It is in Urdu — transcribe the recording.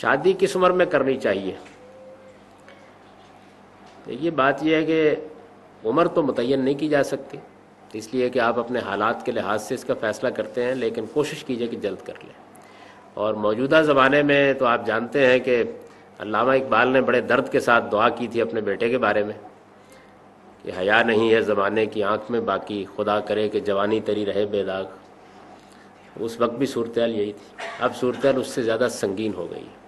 شادی کس عمر میں کرنی چاہیے؟ دیکھیے بات یہ ہے کہ عمر تو متعین نہیں کی جا سکتی، اس لیے کہ آپ اپنے حالات کے لحاظ سے اس کا فیصلہ کرتے ہیں، لیکن کوشش کیجیے کہ جلد کر لیں۔ اور موجودہ زمانے میں تو آپ جانتے ہیں کہ علامہ اقبال نے بڑے درد کے ساتھ دعا کی تھی اپنے بیٹے کے بارے میں، کہ حیا نہیں ہے زمانے کی آنکھ میں، باقی خدا کرے کہ جوانی تری رہے بے داغ۔ اس وقت بھی صورتحال یہی تھی۔ اب صورتحال اس سے زیادہ سنگین ہو گئی۔ ہے